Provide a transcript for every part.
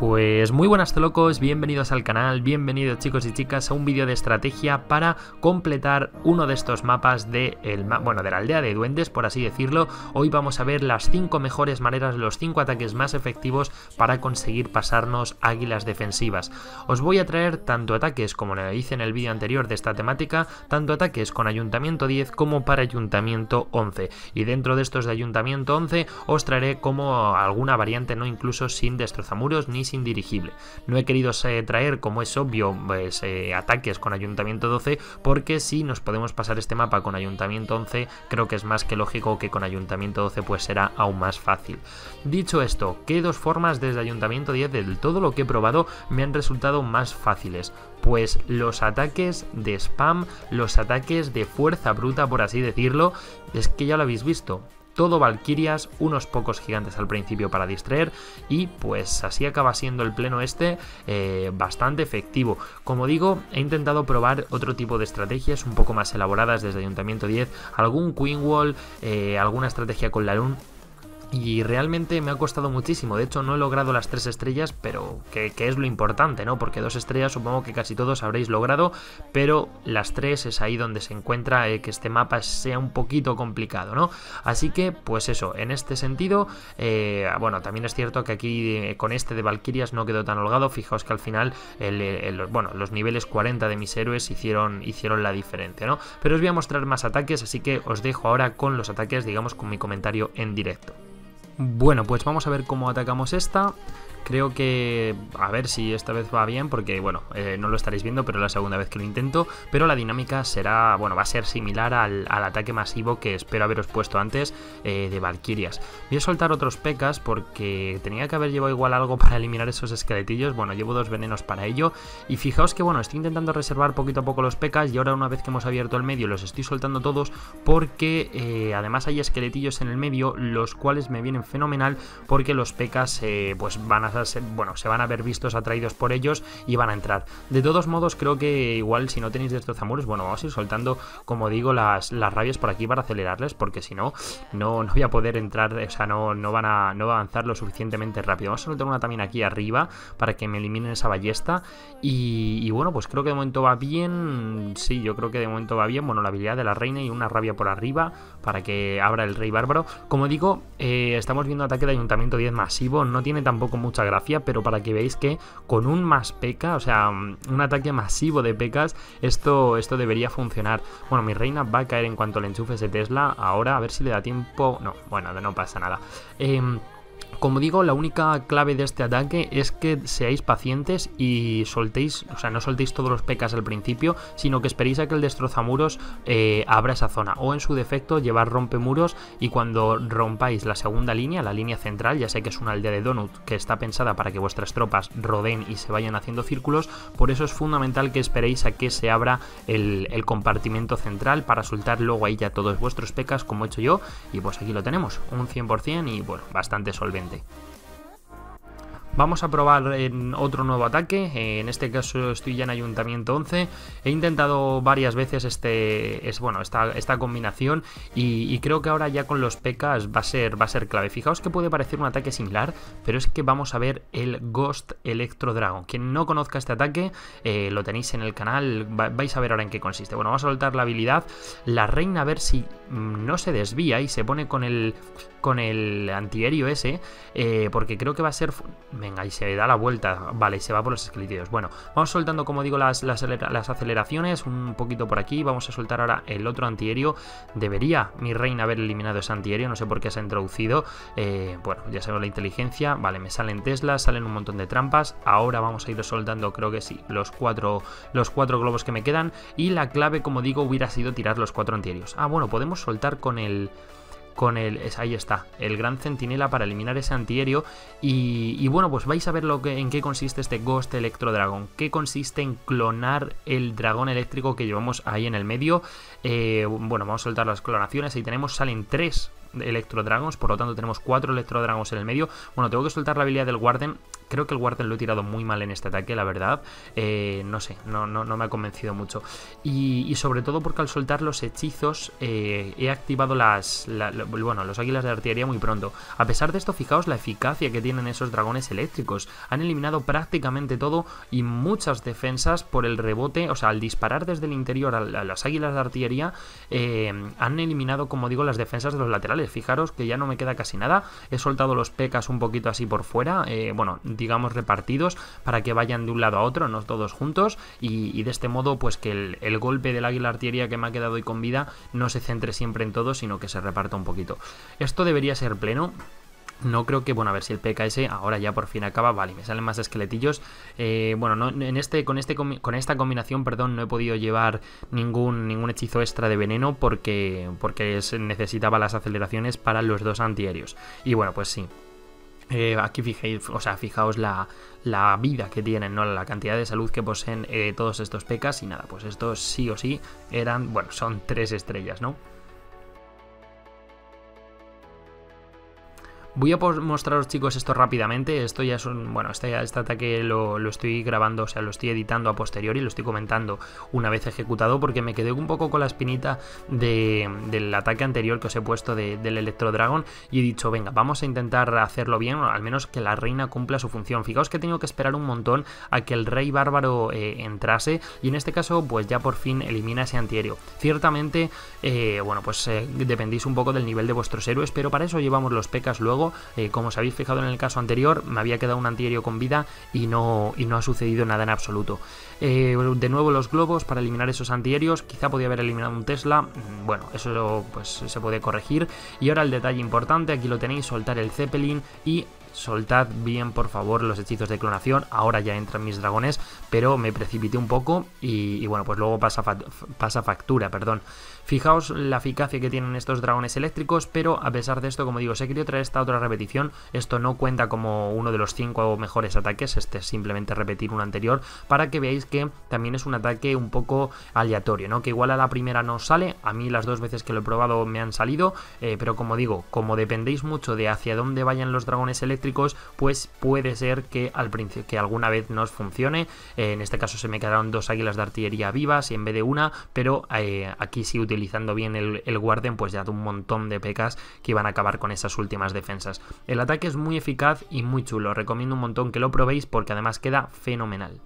Pues muy buenas locos, bienvenidos al canal, bienvenidos chicos y chicas a un vídeo de estrategia para completar uno de estos mapas de, el, bueno, de la aldea de duendes, por así decirlo. Hoy vamos a ver las 5 mejores maneras, los 5 ataques más efectivos para conseguir pasarnos águilas defensivas. Os voy a traer tanto ataques como le hice en el vídeo anterior de esta temática, tanto ataques con ayuntamiento 10 como para ayuntamiento 11. Y dentro de estos de ayuntamiento 11 os traeré como alguna variante, no incluso sin destrozamuros ni indirigible. No he querido traer, como es obvio, pues, eh, ataques con Ayuntamiento 12, porque si nos podemos pasar este mapa con Ayuntamiento 11, creo que es más que lógico que con Ayuntamiento 12 pues será aún más fácil. Dicho esto, ¿qué dos formas desde Ayuntamiento 10 del todo lo que he probado me han resultado más fáciles? Pues los ataques de spam, los ataques de fuerza bruta, por así decirlo, es que ya lo habéis visto todo Valkyrias, unos pocos gigantes al principio para distraer y pues así acaba siendo el pleno este eh, bastante efectivo. Como digo, he intentado probar otro tipo de estrategias un poco más elaboradas desde Ayuntamiento 10, algún Queen Wall, eh, alguna estrategia con la Lun y realmente me ha costado muchísimo. De hecho, no he logrado las tres estrellas, pero que, es lo importante, ¿no? Porque dos estrellas supongo que casi todos habréis logrado, pero las tres es ahí donde se encuentra eh, que este mapa sea un poquito complicado, ¿no? Así que, pues eso, en este sentido, eh, bueno, también es cierto que aquí eh, con este de Valkyrias no quedó tan holgado. Fijaos que al final, bueno, los niveles 40 de mis héroes hicieron, hicieron la diferencia, ¿no? Pero os voy a mostrar más ataques, así que os dejo ahora con los ataques, digamos, con mi comentario en directo. Bueno, pues vamos a ver cómo atacamos esta. Creo que, a ver si esta vez va bien, porque bueno, eh, no lo estaréis viendo, pero es la segunda vez que lo intento. Pero la dinámica será, bueno, va a ser similar al, ataque masivo que espero haberos puesto antes eh, de Valkyrias. Voy a soltar otros pecas porque tenía que haber llevado igual algo para eliminar esos esqueletillos. Bueno, llevo dos venenos para ello. Y fijaos que, bueno, estoy intentando reservar poquito a poco los pecas y ahora una vez que hemos abierto el medio los estoy soltando todos porque eh, además hay esqueletillos en el medio, los cuales me vienen fenomenal porque los pecas pues van a bueno, se van a ver vistos atraídos por ellos y van a entrar. De todos modos, creo que igual si no tenéis destrozamuros, bueno, vamos a ir soltando, como digo, las, las rabias por aquí para acelerarles, porque si no, no, no voy a poder entrar, o sea, no, no, van a, no va avanzar lo suficientemente rápido. Vamos a soltar una también aquí arriba para que me eliminen esa ballesta. Y, bueno, pues creo que de momento va bien. Sí, yo creo que de momento va bien. Bueno, la habilidad de la reina y una rabia por arriba para que abra el rey bárbaro. Como digo, eh, estamos viendo ataque de ayuntamiento 10 masivo. No tiene tampoco mucha gracia, pero para que veáis que con un más peca, o sea, un ataque masivo de pecas, esto, esto debería funcionar. Bueno, mi reina va a caer en cuanto le enchufe ese Tesla. Ahora, a ver si le da tiempo. No, bueno, no pasa nada. Eh, como digo, la única clave de este ataque es que seáis pacientes y soltéis, o sea, no soltéis todos los pecas al principio, sino que esperéis a que el destrozamuros eh, abra esa zona. O en su defecto, llevar rompemuros y cuando rompáis la segunda línea, la línea central, ya sé que es una aldea de Donut que está pensada para que vuestras tropas rodeen y se vayan haciendo círculos, por eso es fundamental que esperéis a que se abra el, el compartimento central para soltar luego ahí ya todos vuestros pecas como he hecho yo. Y pues aquí lo tenemos, un 100% y bueno, bastante solvente. Vamos a probar otro nuevo ataque, en este caso estoy ya en Ayuntamiento 11, he intentado varias veces este, es, bueno, esta, esta combinación y, creo que ahora ya con los pecas va a, ser, va a ser clave. Fijaos que puede parecer un ataque similar, pero es que vamos a ver el Ghost Electro Dragon. Quien no conozca este ataque, eh, lo tenéis en el canal, vais a ver ahora en qué consiste. Bueno, vamos a soltar la habilidad, la reina a ver si mm, no se desvía y se pone con el con el antiaéreo ese, eh, porque creo que va a ser... Venga, y se da la vuelta, vale, y se va por los esqueletos. Bueno, vamos soltando, como digo, las, las, aceleraciones, un poquito por aquí, vamos a soltar ahora el otro antiaéreo. Debería mi reina haber eliminado ese antiaéreo, no sé por qué se ha introducido. Eh, bueno, ya sabemos la inteligencia, vale, me salen Teslas, salen un montón de trampas. Ahora vamos a ir soltando, creo que sí, los cuatro, los cuatro globos que me quedan. Y la clave, como digo, hubiera sido tirar los cuatro antiaéreos. Ah, bueno, podemos soltar con el con el, ahí está, el gran centinela para eliminar ese antiaéreo. Y, bueno, pues vais a ver lo que, en qué consiste este Ghost Electro Dragon, qué consiste en clonar el dragón eléctrico que llevamos ahí en el medio, eh, bueno, vamos a soltar las clonaciones, ahí tenemos, salen tres Electrodragons, por lo tanto tenemos cuatro Electrodragons en el medio. Bueno, tengo que soltar la habilidad del Warden. Creo que el Warden lo he tirado muy mal en este ataque, la verdad. Eh, no sé, no, no, no, me ha convencido mucho. Y, sobre todo porque al soltar los hechizos eh, he activado las, bueno, los águilas de artillería muy pronto. A pesar de esto, fijaos la eficacia que tienen esos dragones eléctricos. Han eliminado prácticamente todo y muchas defensas por el rebote. O sea, al disparar desde el interior a, las águilas de artillería, eh, han eliminado, como digo, las defensas de los laterales. Fijaros que ya no me queda casi nada. He soltado los pecas un poquito así por fuera. bueno, digamos, repartidos para que vayan de un lado a otro, no todos juntos, y, de este modo, pues que el, golpe del águila artillería que me ha quedado hoy con vida no se centre siempre en todo, sino que se reparta un poquito. Esto debería ser pleno, no creo que, bueno, a ver si el PKS ahora ya por fin acaba. Vale, me salen más esqueletillos. Eh, bueno, no, en este, con, este, con esta combinación, perdón, no he podido llevar ningún, ningún hechizo extra de veneno porque, porque necesitaba las aceleraciones para los dos antiaéreos. Y bueno, pues sí, eh, aquí fijéis, o sea, fijaos la, vida que tienen, ¿no? La cantidad de salud que poseen eh, todos estos pecas y nada, pues estos sí o sí eran, bueno, son tres estrellas, ¿no? Voy a mostraros chicos esto rápidamente, esto ya es un, bueno, este, este ataque lo, estoy grabando, o sea, lo estoy editando a posteriori, lo estoy comentando una vez ejecutado porque me quedé un poco con la espinita del ataque anterior que os he puesto del Electro Dragon y he dicho, venga, vamos a intentar hacerlo bien, o al menos que la reina cumpla su función. Fijaos que he tenido que esperar un montón a que el rey bárbaro eh, entrase y en este caso pues ya por fin elimina ese antiaéreo. Ciertamente, eh, bueno, pues eh, dependéis un poco del nivel de vuestros héroes, pero para eso llevamos los pecas luego eh, como os habéis fijado en el caso anterior, me había quedado un antiaéreo con vida y no, y no ha sucedido nada en absoluto. Eh, de nuevo los globos para eliminar esos antiaéreos, quizá podía haber eliminado un Tesla, mm, bueno, eso pues se puede corregir. Y ahora el detalle importante, aquí lo tenéis, soltar el Zeppelin y soltad bien por favor los hechizos de clonación, ahora ya entran mis dragones, pero me precipité un poco y, bueno, pues luego pasa, pasa factura, perdón. Fijaos la eficacia que tienen estos dragones eléctricos, pero a pesar de esto, como digo, se querido traer esta otra repetición, esto no cuenta como uno de los 5 mejores ataques, este es simplemente repetir un anterior, para que veáis que también es un ataque un poco aleatorio, ¿no? Que igual a la primera no sale, a mí las dos veces que lo he probado me han salido, eh, pero como digo, como dependéis mucho de hacia dónde vayan los dragones eléctricos, pues puede ser que al que alguna vez nos funcione. Eh, en este caso se me quedaron dos águilas de artillería vivas y en vez de una, pero eh, aquí sí utilizando bien el, el Guarden, pues ya de un montón de pecas que iban a acabar con esas últimas defensas. El ataque es muy eficaz y muy chulo, recomiendo un montón que lo probéis porque además queda fenomenal.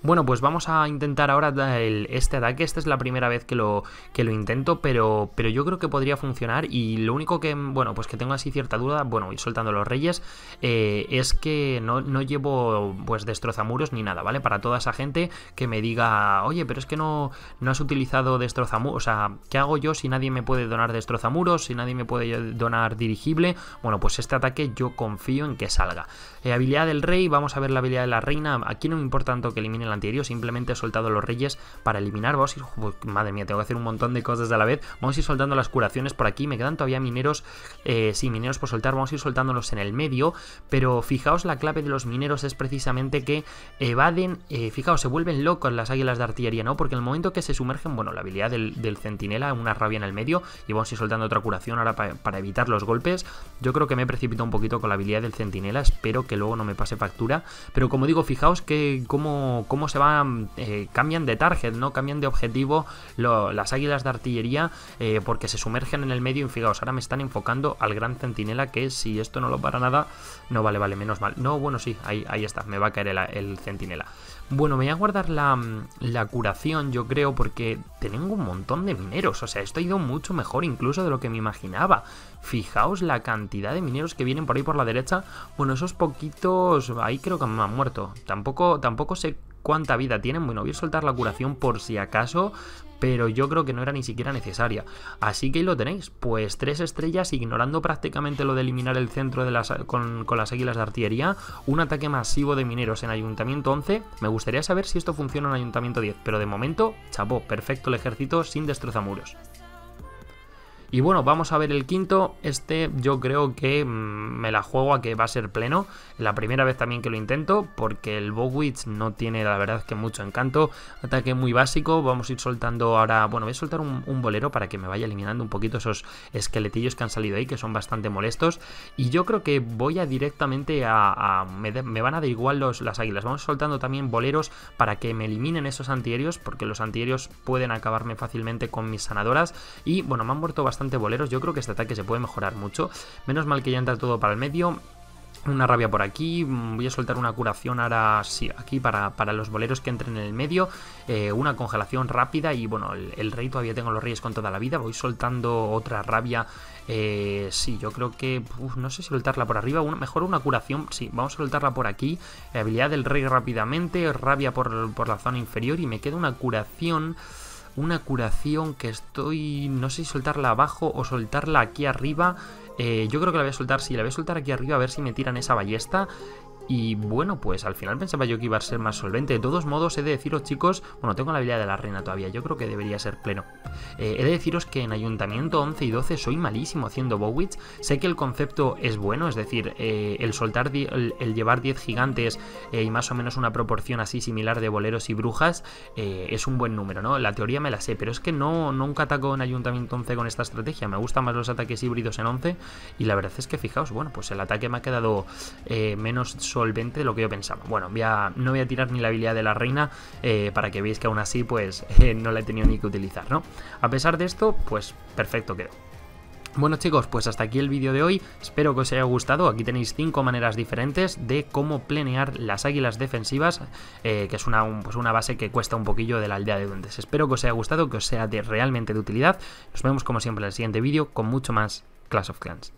Bueno, pues vamos a intentar ahora este ataque. Esta es la primera vez que lo, que lo intento, pero, pero yo creo que podría funcionar. Y lo único que, bueno, pues que tengo así cierta duda, bueno, ir soltando los reyes, eh, es que no, llevo pues destrozamuros ni nada, ¿vale? Para toda esa gente que me diga, oye, pero es que no, no has utilizado destrozamuros, o sea, ¿qué hago yo si nadie me puede donar destrozamuros, si nadie me puede donar dirigible? Bueno, pues este ataque yo confío en que salga. Eh, habilidad del rey, vamos a ver la habilidad de la reina. Aquí no me importa tanto que elimine el antiaéreo, simplemente he soltado los reyes para eliminar. Vamos a ir, madre mía, tengo que hacer un montón de cosas a la vez. Vamos a ir soltando las curaciones por aquí. Me quedan todavía mineros, eh, sí, mineros por soltar. Vamos a ir soltándolos en el medio. Pero fijaos, la clave de los mineros es precisamente que evaden, eh, fijaos, se vuelven locos las águilas de artillería, ¿no? Porque en el momento que se sumergen, bueno, la habilidad del, centinela, una rabia en el medio, y vamos a ir soltando otra curación ahora para, evitar los golpes. Yo creo que me he precipitado un poquito con la habilidad del centinela, espero que luego no me pase factura. Pero como digo, fijaos que cómo, cómo se van, eh, cambian de target, ¿no? Cambian de objetivo las águilas de artillería eh, porque se sumergen en el medio y fijaos, ahora me están enfocando al gran centinela que si esto no lo para nada, no vale, vale, menos mal. No, bueno, sí, ahí, ahí está, me va a caer el, centinela. Bueno, voy a guardar la, la, curación, yo creo, porque tengo un montón de mineros. O sea, esto ha ido mucho mejor incluso de lo que me imaginaba. Fijaos la cantidad de mineros que vienen por ahí por la derecha. Bueno, esos poquitos, ahí creo que me han muerto. Tampoco, tampoco sé cuánta vida tienen. Bueno, voy a soltar la curación por si acaso, pero yo creo que no era ni siquiera necesaria. Así que ahí lo tenéis, pues tres estrellas, ignorando prácticamente lo de eliminar el centro de las, con, con, las águilas de artillería, un ataque masivo de mineros en Ayuntamiento 11. Me gustaría saber si esto funciona en Ayuntamiento 10, pero de momento, chapó, perfecto el ejército sin destrozamuros. Y bueno, vamos a ver el quinto. Este yo creo que mm, me la juego a que va a ser pleno. La primera vez también que lo intento, porque el Bowwitch no tiene la verdad que mucho encanto. Ataque muy básico. Vamos a ir soltando ahora. Bueno, voy a soltar un, bolero para que me vaya eliminando un poquito esos esqueletillos que han salido ahí, que son bastante molestos. Y yo creo que voy a directamente a. me, van a dar igual los, las águilas. Vamos soltando también boleros para que me eliminen esos antiaéreos, porque los antiaéreos pueden acabarme fácilmente con mis sanadoras. Y bueno, me han muerto bastante boleros. Yo creo que este ataque se puede mejorar mucho. Menos mal que ya entra todo para el medio. Una rabia por aquí, mm, voy a soltar una curación ahora sí, aquí para, los boleros que entren en el medio, eh, una congelación rápida y bueno, el, rey todavía tengo los reyes con toda la vida, voy soltando otra rabia, eh, sí, yo creo que, no sé si soltarla por arriba, una, mejor una curación, sí, vamos a soltarla por aquí, habilidad del rey rápidamente, rabia por, por la zona inferior y me queda una curación una curación que estoy... No sé si soltarla abajo o soltarla aquí arriba. Eh, yo creo que la voy a soltar, sí, la voy a soltar aquí arriba a ver si me tiran esa ballesta. Y bueno, pues al final pensaba yo que iba a ser más solvente. De todos modos, he de deciros, chicos, bueno, tengo la habilidad de la reina todavía, yo creo que debería ser pleno. Eh, he de deciros que en Ayuntamiento 11 y 12 soy malísimo haciendo Bowitch. Sé que el concepto es bueno, es decir, eh, el soltar, el, llevar 10 gigantes eh, y más o menos una proporción así similar de boleros y brujas es un buen número, ¿no? La teoría me la sé, pero es que no nunca ataco en Ayuntamiento 11 con esta estrategia. Me gustan más los ataques híbridos en 11 y la verdad es que fijaos, bueno, pues el ataque me ha quedado menos solvente lo que yo pensaba. Bueno, no voy a tirar ni la habilidad de la reina eh, para que veáis que aún así pues eh, no la he tenido ni que utilizar, ¿no? A pesar de esto, pues perfecto quedó. Bueno chicos, pues hasta aquí el vídeo de hoy, espero que os haya gustado, aquí tenéis cinco maneras diferentes de cómo planear las águilas defensivas, eh, que es una, pues una base que cuesta un poquillo de la aldea de duendes. Espero que os haya gustado, que os sea realmente de utilidad, nos vemos como siempre en el siguiente vídeo con mucho más Clash of Clans.